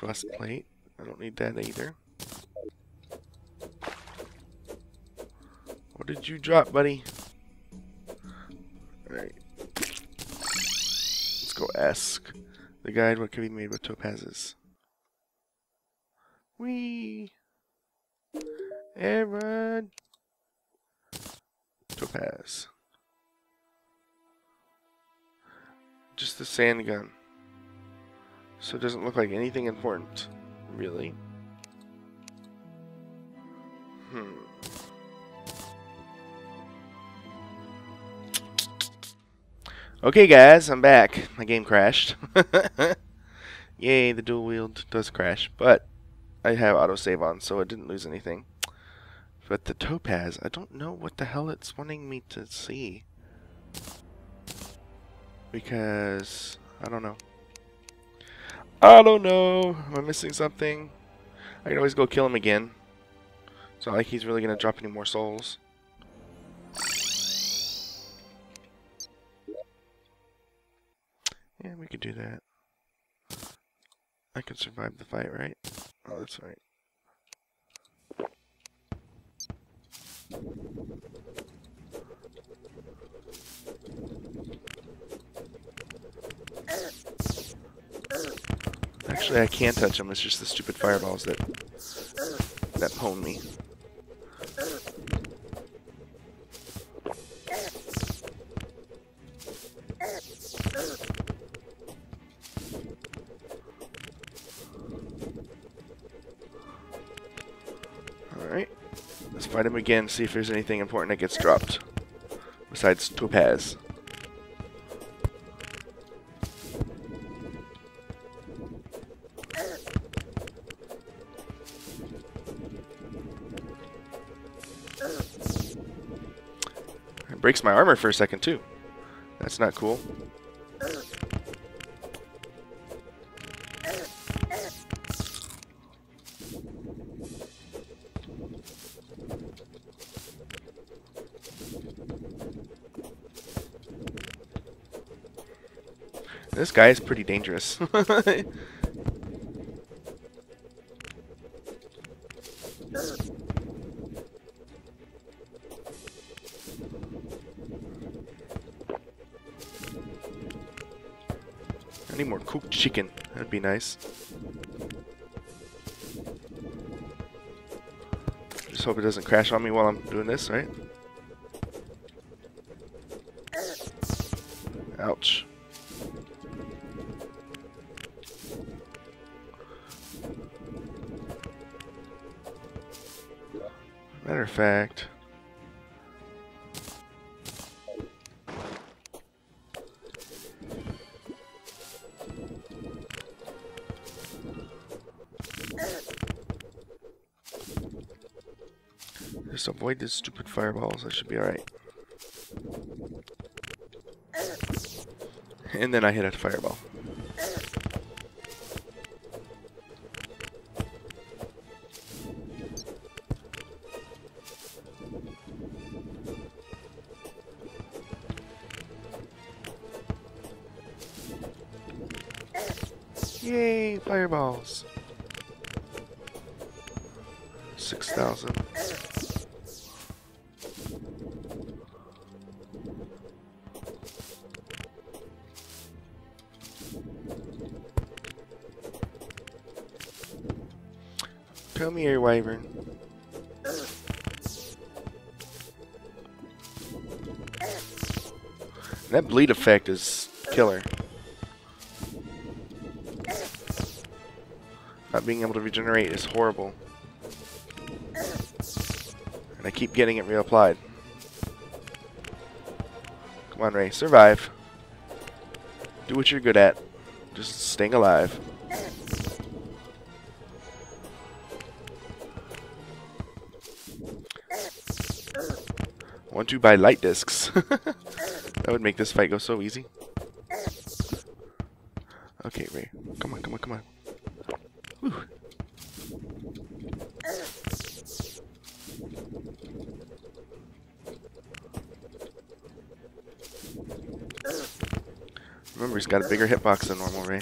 Breastplate. I don't need that either. What did you drop, buddy? Alright. Let's go ask the guide what can be made with topazes. Wee! Aaron! Topaz. Just the sand gun. So it doesn't look like anything important, really. Hmm. Okay guys, I'm back. My game crashed. Yay, the dual wield does crash, but I have autosave on, so I didn't lose anything. But the topaz, I don't know what the hell it's wanting me to see. Because, I don't know. I don't know. Am I missing something? I can always go kill him again. It's not like he's really going to drop any more souls. Yeah, we could do that. I could survive the fight, right? Oh, that's right. Actually, I can't touch them. It's just the stupid fireballs that that pwn me. Alright. Let's fight him again, see if there's anything important that gets dropped. Besides Topaz. Breaks my armor for a second too. That's not cool. This guy is pretty dangerous. chicken. That'd be nice. Just hope it doesn't crash on me while I'm doing this, right? Ouch. Just avoid these stupid fireballs, I should be alright. And then I hit a fireball. Yay, fireballs. 6,000. Come here, Wyvern. That bleed effect is killer. Not being able to regenerate is horrible. And I keep getting it reapplied. Come on, Ray. Survive. Do what you're good at. Just staying alive. To buy light discs. that would make this fight go so easy. Okay, Ray. Come on, come on, come on. Whew. Remember, he's got a bigger hitbox than normal, Ray.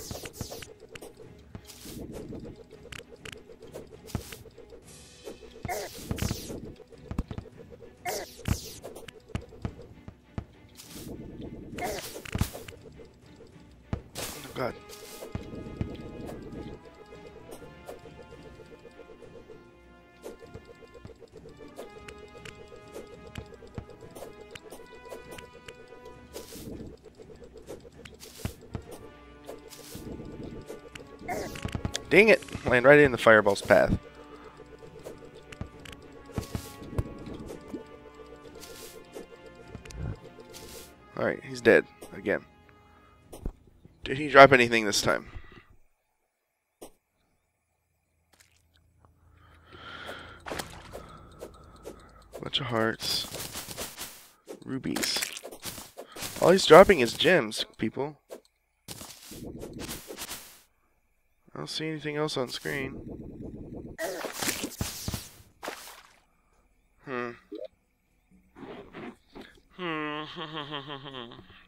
god. Dang it! Land right in the fireball's path. He drop anything this time? Bunch of hearts. Rubies. All he's dropping is gems, people. I don't see anything else on screen. Hmm. Hmm.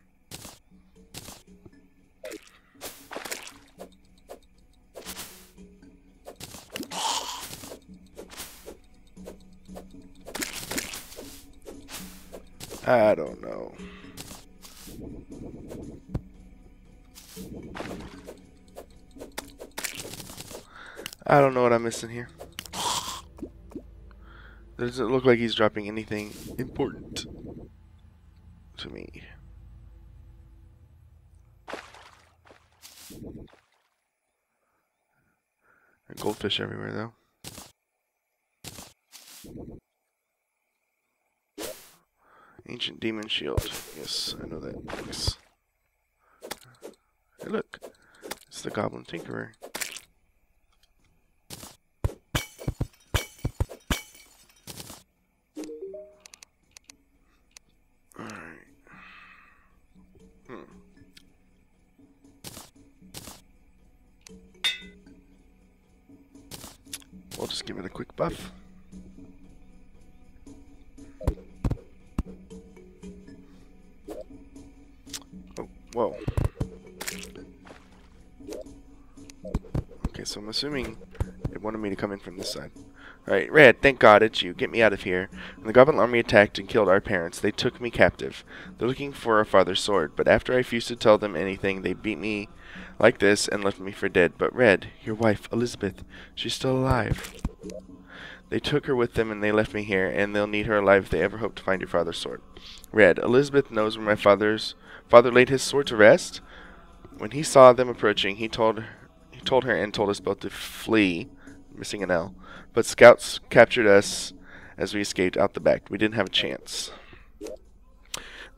I don't know. I don't know what I'm missing here. Doesn't look like he's dropping anything important to me. goldfish everywhere though. Ancient Demon Shield. Yes, I know that. Look, it's the Goblin Tinkerer. Hmm. We'll just give it a quick buff. Assuming it wanted me to come in from this side. Alright, Red, thank God it's you. Get me out of here. When the Goblin army attacked and killed our parents, they took me captive. They're looking for our father's sword, but after I refused to tell them anything, they beat me like this and left me for dead. But Red, your wife, Elizabeth, she's still alive. They took her with them and they left me here, and they'll need her alive if they ever hope to find your father's sword. Red, Elizabeth knows where my father's father laid his sword to rest. When he saw them approaching, he told he told her and told us both to flee, missing an L. But scouts captured us as we escaped out the back. We didn't have a chance.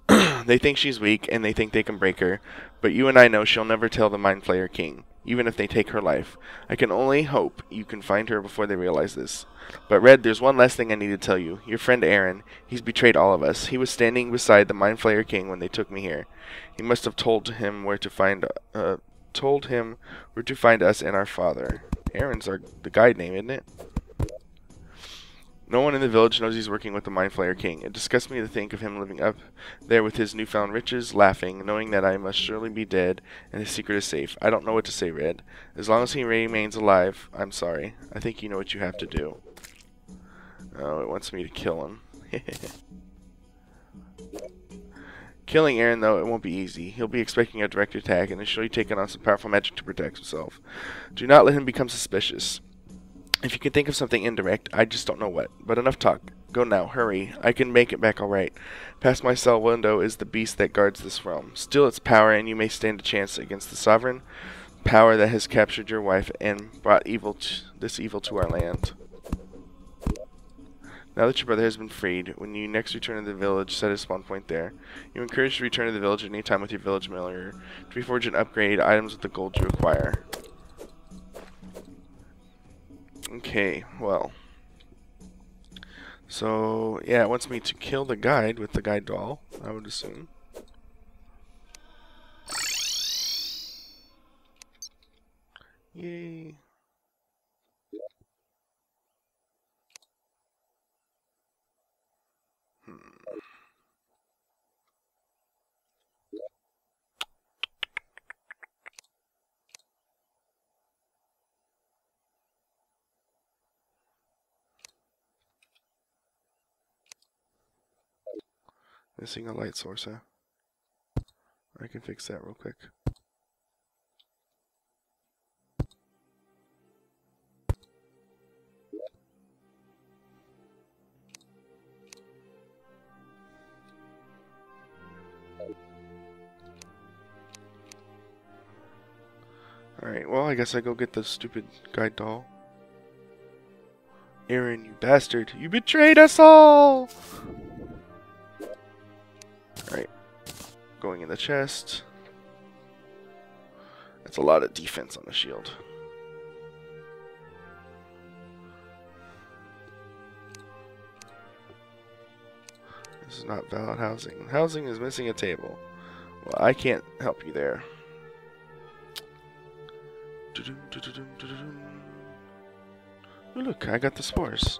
they think she's weak and they think they can break her, but you and I know she'll never tell the Mind Flayer King, even if they take her life. I can only hope you can find her before they realize this. But Red, there's one last thing I need to tell you. Your friend Aaron, he's betrayed all of us. He was standing beside the Mind Flayer King when they took me here. He must have told him where to find uh told him where to find us and our father. Aaron's our the guide name, isn't it? No one in the village knows he's working with the Mind Flayer King. It disgusts me to think of him living up there with his newfound riches, laughing, knowing that I must surely be dead, and his secret is safe. I don't know what to say, Red. As long as he remains alive, I'm sorry. I think you know what you have to do. Oh, it wants me to kill him. Killing Aaron, though, it won't be easy. He'll be expecting a direct attack, and he'll surely taking on some powerful magic to protect himself. Do not let him become suspicious. If you can think of something indirect, I just don't know what. But enough talk. Go now, hurry. I can make it back alright. Past my cell window is the beast that guards this realm. Steal its power, and you may stand a chance against the sovereign power that has captured your wife and brought evil this evil to our land. Now that your brother has been freed, when you next return to the village, set a spawn point there. You are encouraged to return to the village at any time with your village miller to reforge and upgrade items with the gold you acquire. Okay, well. So, yeah, it wants me to kill the guide with the guide doll, I would assume. Yay. Missing a light source, huh? I can fix that real quick. I guess I go get the stupid guide doll. Aaron, you bastard. You betrayed us all! Alright. Going in the chest. That's a lot of defense on the shield. This is not valid housing. Housing is missing a table. Well, I can't help you there. Oh, look, I got the spores.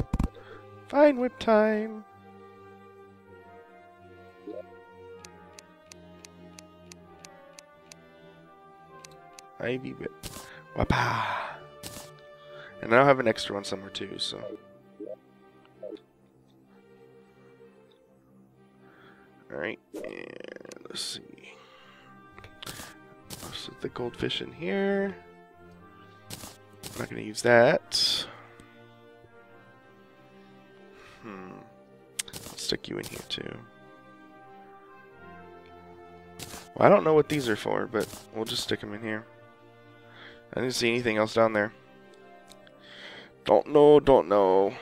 Fine whip time. Ivy whip. Wapa. And I have an extra one somewhere too, so. Alright, and let's see. Let's put the goldfish in here. I'm not going to use that. Hmm. I'll stick you in here too. Well, I don't know what these are for, but we'll just stick them in here. I didn't see anything else down there. Don't know, don't know.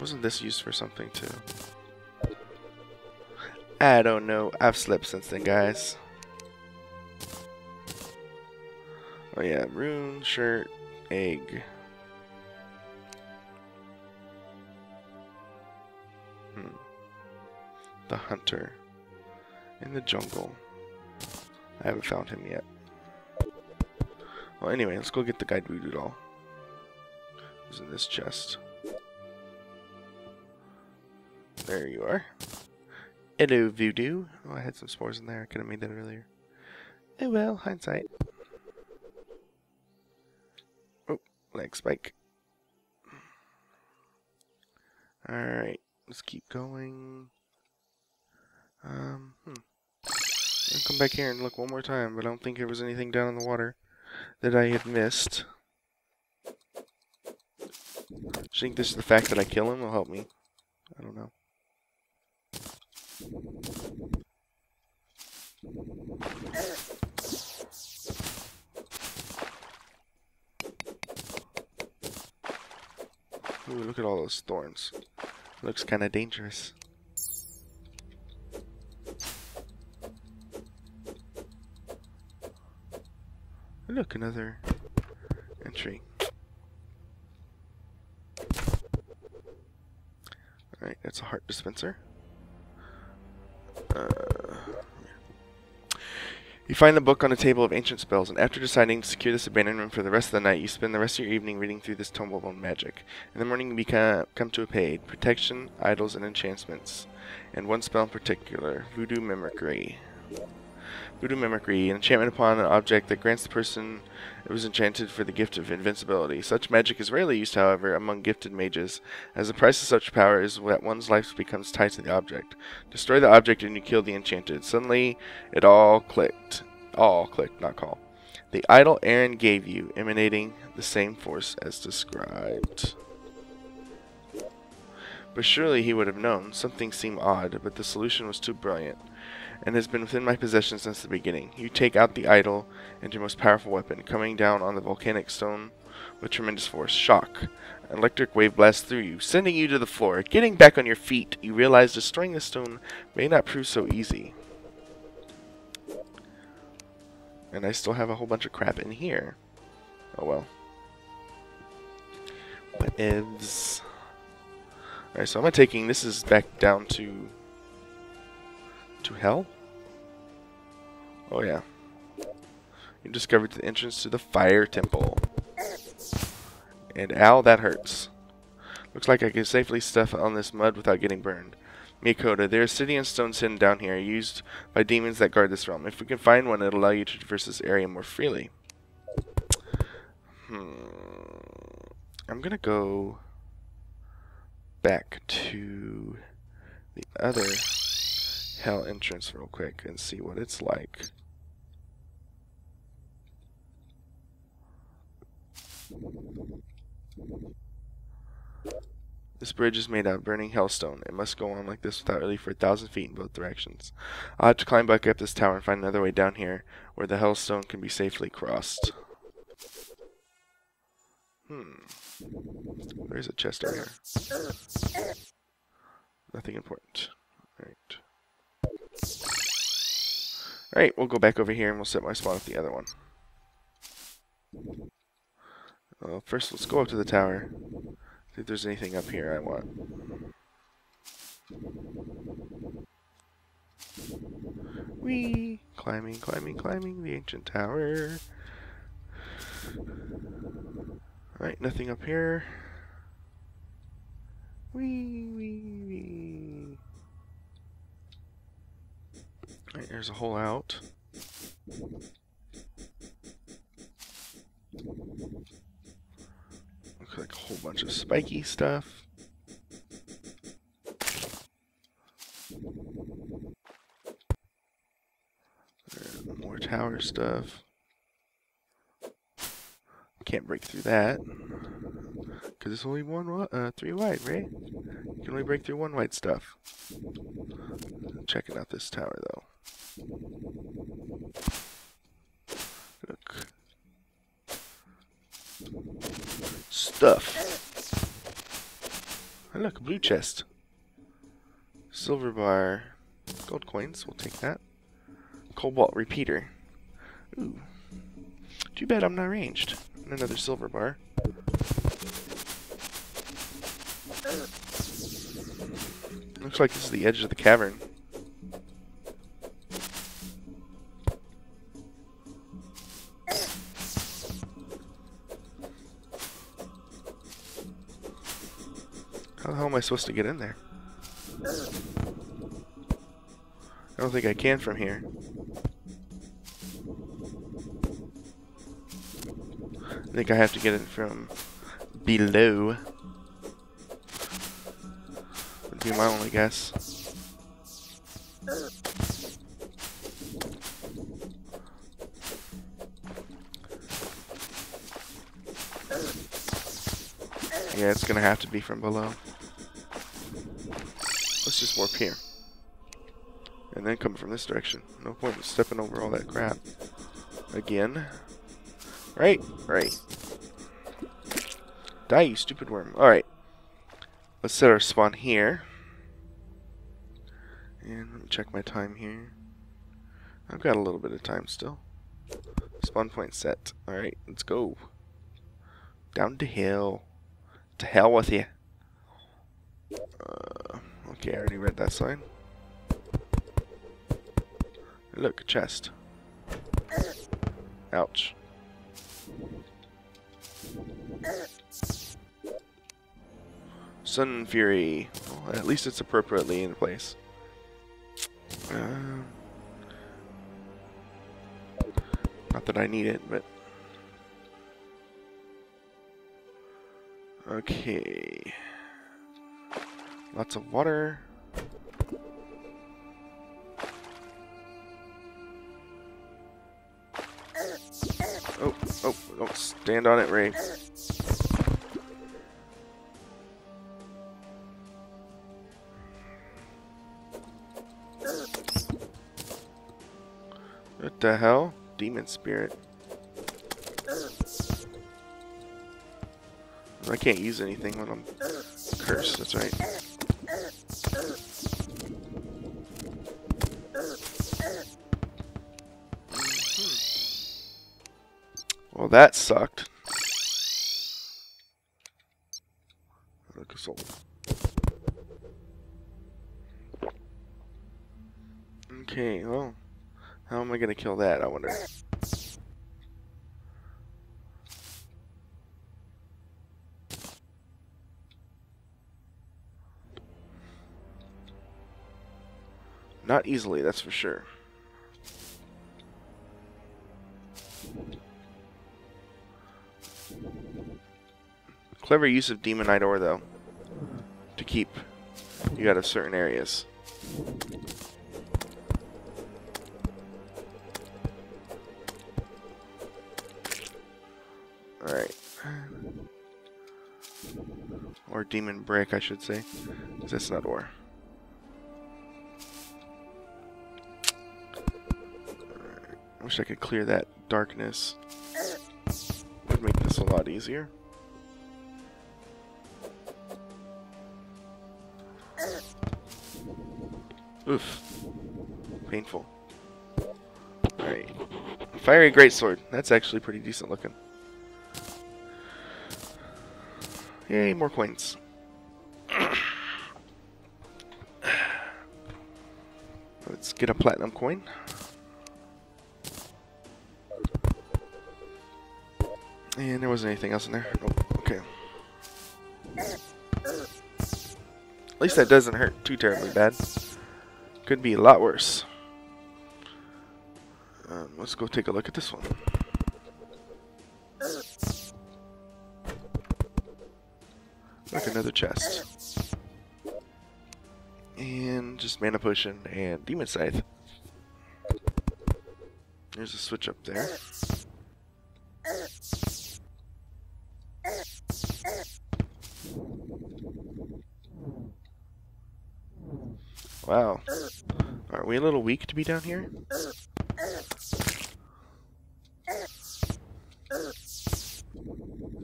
Wasn't this used for something too? I don't know. I've slept since then, guys. Oh yeah, rune, shirt, egg. Hmm. The hunter. In the jungle. I haven't found him yet. Well, anyway, let's go get the guide voodoo doll. Who's in this chest? There you are. Hello, voodoo. Oh, I had some spores in there. I could have made that earlier. Oh well, hindsight. Leg spike. Alright, let's keep going. Um, hmm. I'll come back here and look one more time, but I don't think there was anything down in the water that I had missed. I think this is the fact that I kill him will help me. I don't know. Ooh, look at all those thorns. Looks kind of dangerous. Look, another entry. Alright, that's a heart dispenser. Uh, you find the book on a table of ancient spells, and after deciding to secure this abandoned room for the rest of the night, you spend the rest of your evening reading through this tome of old magic. In the morning, you become, come to a page, Protection, Idols, and Enchantments, and one spell in particular, Voodoo Mimicry. Voodoo Mimicry, an enchantment upon an object that grants the person it was enchanted for the gift of invincibility. Such magic is rarely used, however, among gifted mages, as the price of such power is that one's life becomes tied to the object. Destroy the object and you kill the enchanted. Suddenly, it all clicked. All clicked, not call. The idol Aaron gave you, emanating the same force as described. But surely he would have known. Something seemed odd, but the solution was too brilliant and has been within my possession since the beginning. You take out the idol and your most powerful weapon, coming down on the volcanic stone with tremendous force. Shock. An electric wave blasts through you, sending you to the floor. Getting back on your feet, you realize destroying the stone may not prove so easy. And I still have a whole bunch of crap in here. Oh well. What ifs? Alright, so I'm taking this is back down to to hell? Oh yeah. You discovered the entrance to the fire temple. And ow, that hurts. Looks like I can safely step on this mud without getting burned. There are city and stones hidden down here, used by demons that guard this realm. If we can find one, it'll allow you to traverse this area more freely. Hmm. I'm gonna go back to the other hell entrance real quick and see what it's like. This bridge is made out of burning hellstone. It must go on like this without relief for a thousand feet in both directions. I'll have to climb back up this tower and find another way down here where the hellstone can be safely crossed. Hmm. There's a chest over here. Nothing important. Alright. Alright, we'll go back over here and we'll set my spawn at the other one. Well, first let's go up to the tower. See if there's anything up here I want. Whee! Climbing, climbing, climbing the ancient tower. Alright, nothing up here. Wee, wee, wee. Alright, there's a hole out. Looks like a whole bunch of spiky stuff. More tower stuff. Can't break through that. Because it's only one, uh, three wide, right? You can only break through one white stuff. Checking out this tower, though. Look. Stuff. And look, blue chest. Silver bar. Gold coins, we'll take that. Cobalt repeater. Ooh. Too bad I'm not ranged. And another silver bar. Looks like this is the edge of the cavern. I supposed to get in there? I don't think I can from here. I think I have to get it from below. Would be my only guess. Yeah, it's gonna have to be from below. Let's just warp here. And then come from this direction. No point in stepping over all that crap. Again. Right, right. Die, you stupid worm. Alright. Let's set our spawn here. And let me check my time here. I've got a little bit of time still. Spawn point set. Alright, let's go. Down to hell. To hell with you. Uh, okay, I already read that sign. Look, a chest. Ouch. Sun Fury. Well, at least it's appropriately in place. Uh, not that I need it, but Okay. Lots of water. Oh, oh, don't stand on it, Ray. What the hell? Demon spirit. I can't use anything when I'm cursed, that's right. Well, that sucked. Okay, well, how am I going to kill that, I wonder? Not easily, that's for sure. Clever use of Demonite ore, though, to keep you out of certain areas. Alright. Or demon brick, I should say. Because that's not ore. Wish I could clear that darkness. Would make this a lot easier. Oof. Painful. Alright. Fiery Greatsword. That's actually pretty decent looking. Yay, more coins. Let's get a platinum coin. And there wasn't anything else in there. Nope. Okay. At least that doesn't hurt too terribly bad. Could be a lot worse. Um, let's go take a look at this one. Like another chest. And just mana potion and demon scythe. There's a switch up there. Wow. aren't we a little weak to be down here?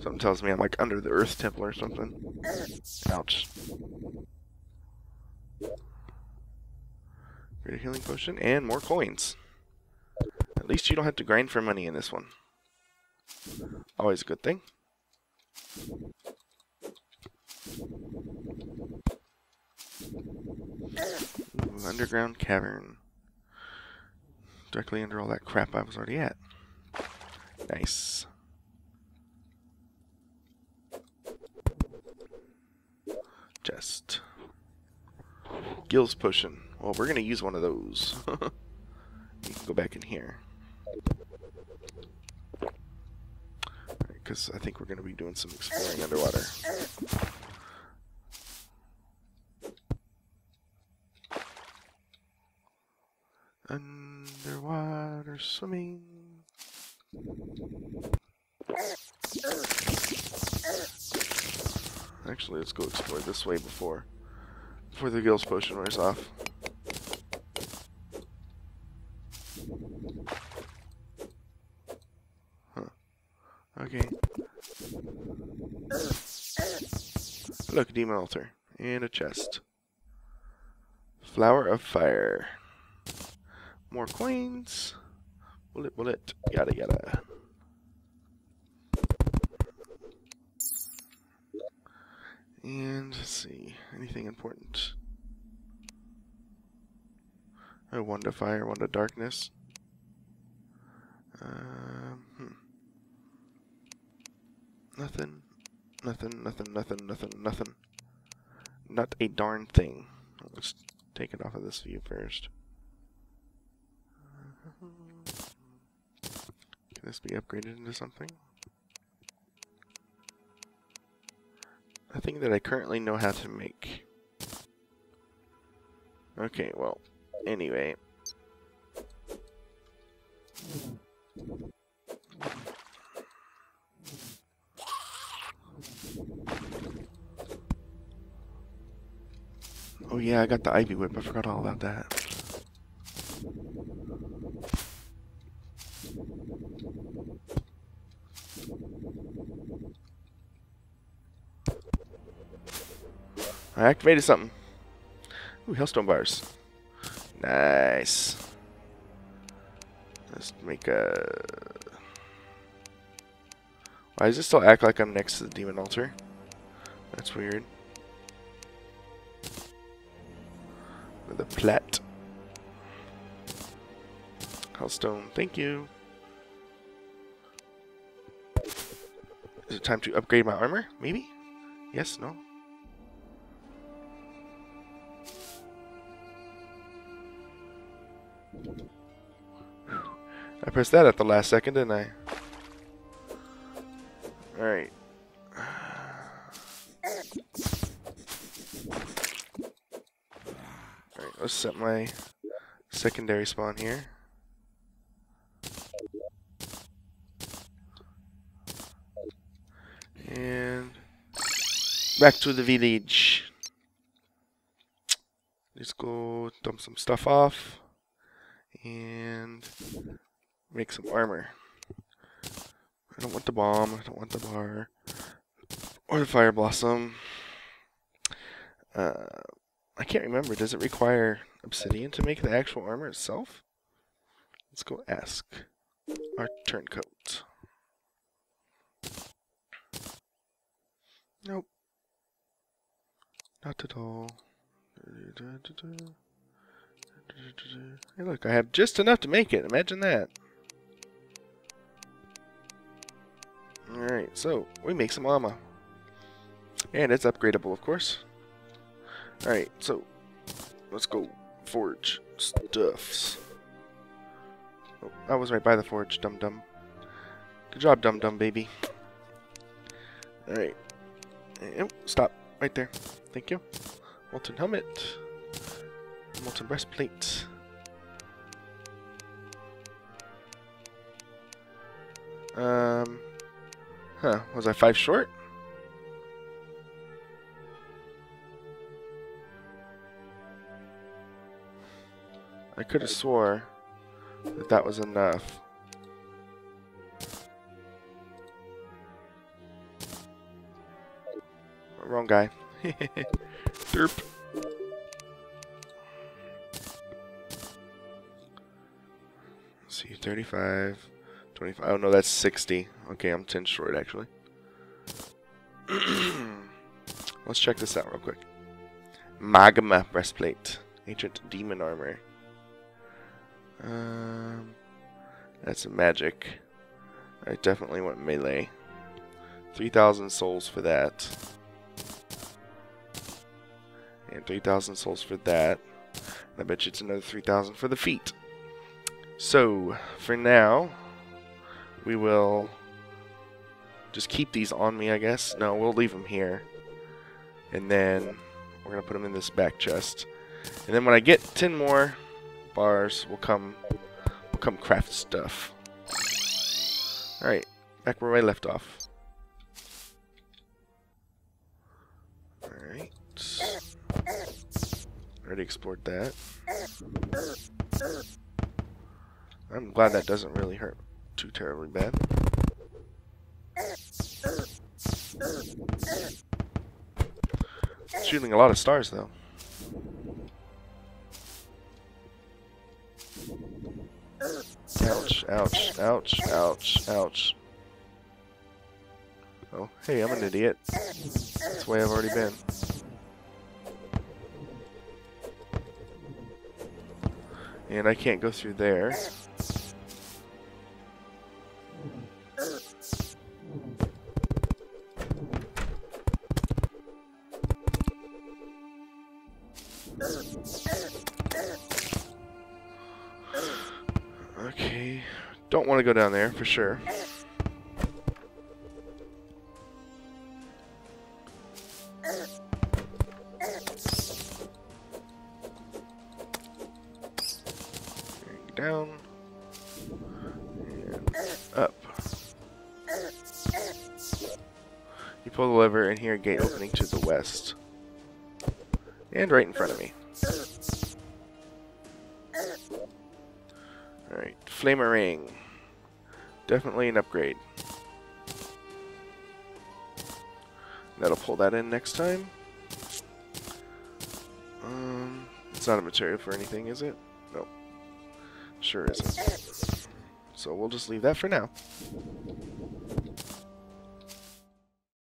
Something tells me I'm like under the Earth Temple or something. Ouch. Greater healing potion and more coins. At least you don't have to grind for money in this one. Always a good thing. Ooh, underground cavern. Directly under all that crap I was already at. Nice. Chest. Gills potion. Well, we're going to use one of those. you can go back in here. Because I think we're going to be doing some exploring underwater. Underwater swimming. Actually, let's go explore this way before before the gills potion wears off. Huh. Okay. Look, demon altar and a chest. Flower of fire. More coins. Bullet, bullet, yada yada. And let's see, anything important? Oh, one to fire, one to darkness. Um, hmm. Nothing, nothing, nothing, nothing, nothing, nothing. Not a darn thing. Let's take it off of this view first. Can this be upgraded into something? A thing that I currently know how to make. Okay, well, anyway. Oh yeah, I got the Ivy Whip. I forgot all about that. I activated something. Ooh, Hellstone bars. Nice. Let's make a... Why does it still act like I'm next to the demon altar? That's weird. The plat. Hellstone, thank you. Is it time to upgrade my armor? Maybe? Yes, no? I pressed that at the last second, didn't I? Alright. Alright, let's set my secondary spawn here. And Back to the village. Let's go dump some stuff off and make some armor. I don't want the bomb, I don't want the bar, or the fire blossom. Uh, I can't remember, does it require obsidian to make the actual armor itself? Let's go ask our turncoat. Nope. Not at all. Hey look, I have just enough to make it. Imagine that. Alright, so we make some armor. And it's upgradable, of course. Alright, so let's go forge stuffs. Oh, I was right by the forge, dum dum. Good job, dum dum baby. Alright. Oh, Stop. Right there. Thank you. Molten helmet. Molten breastplate. Um, huh, was I five short? I could have swore that that was enough. Wrong guy. Derp. 35, 25. Oh no, that's 60. Okay, I'm 10 short actually. Let's check this out real quick. Magma breastplate, ancient demon armor. Um, that's a magic. I definitely want melee. 3,000 souls for that. And 3,000 souls for that. I bet you it's another 3,000 for the feet. So, for now, we will just keep these on me, I guess. No, we'll leave them here. And then we're going to put them in this back chest. And then when I get 10 more bars, we'll come, we'll come craft stuff. Alright, back where I left off. Alright. Already explored that. I'm glad that doesn't really hurt too terribly bad. Shooting a lot of stars though. Ouch, ouch, ouch, ouch, ouch. Oh, hey, I'm an idiot. That's the way I've already been. And I can't go through there. Okay, don't want to go down there for sure. down and up. You pull the lever and hear a gate opening to the west. And right in front of me. Alright, Flamer Ring. Definitely an upgrade. That'll pull that in next time. Um, it's not a material for anything, is it? Nope. Sure isn't. So we'll just leave that for now.